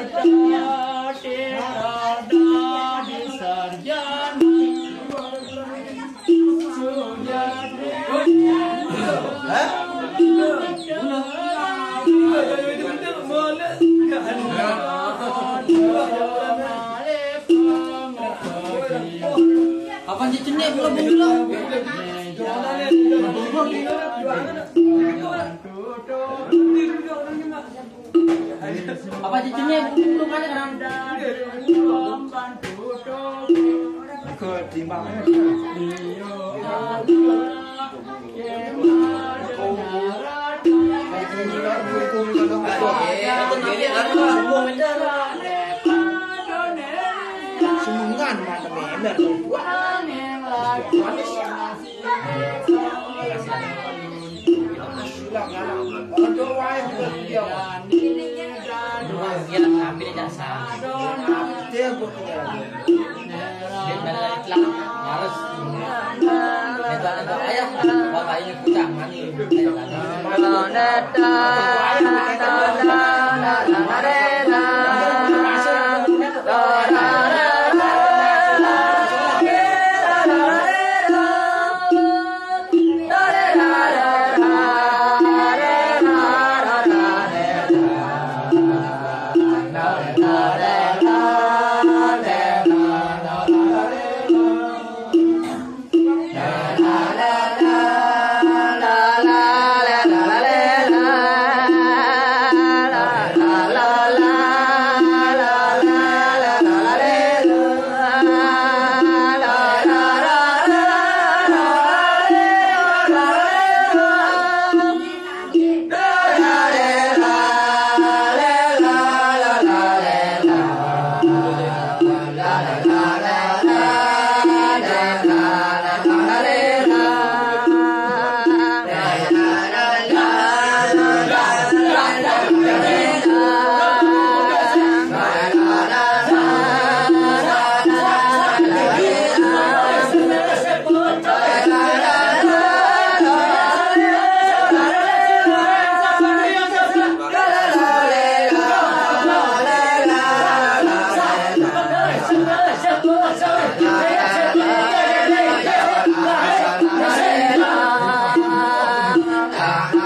Apa sih cenek belum belum? Apa cenek belum belum kan kan? Sumungan mana member. Ayah bapak ini kucang mani. Yeah.